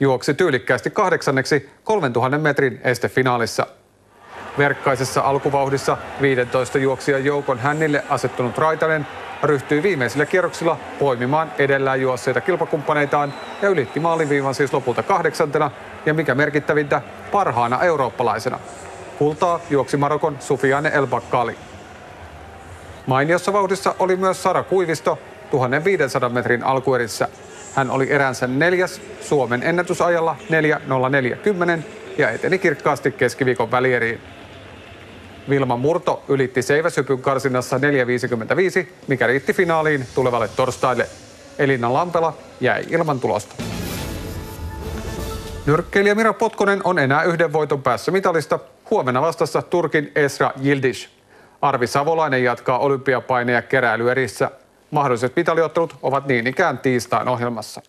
juoksi tyylikkäästi kahdeksanneksi 3000 metrin estefinaalissa. Verkkaisessa alkuvauhdissa 15 juoksijan joukon hännille asettunut Raitanen ryhtyi viimeisillä kierroksilla poimimaan edellään juosseita kilpakumppaneitaan ja ylitti maaliviivan siis lopulta kahdeksantena ja mikä merkittävintä parhaana eurooppalaisena. Kultaa juoksi Marokon Sufiane El Bakkali. Mainiossa vauhdissa oli myös Sara Kuivisto 1500 metrin alkuerissä. Hän oli eränsä neljäs Suomen ennätysajalla 4.04.10 ja eteni kirkkaasti keskiviikon välieriin. Vilma Murto ylitti seiväsypyn karsinnassa 4.55, mikä riitti finaaliin tulevalle torstaille. Elina Lampela jäi ilman tulosta. Nyrkkeilijä Mira Potkonen on enää yhden voiton päässä mitalista. Huomenna vastassa Turkin Esra Yildiz. Arvi Savolainen jatkaa olympiapaineja keräilyerissä. Mahdolliset mitaliottelut ovat niin ikään tiistain ohjelmassa.